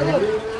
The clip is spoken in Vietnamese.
Thank eh. you.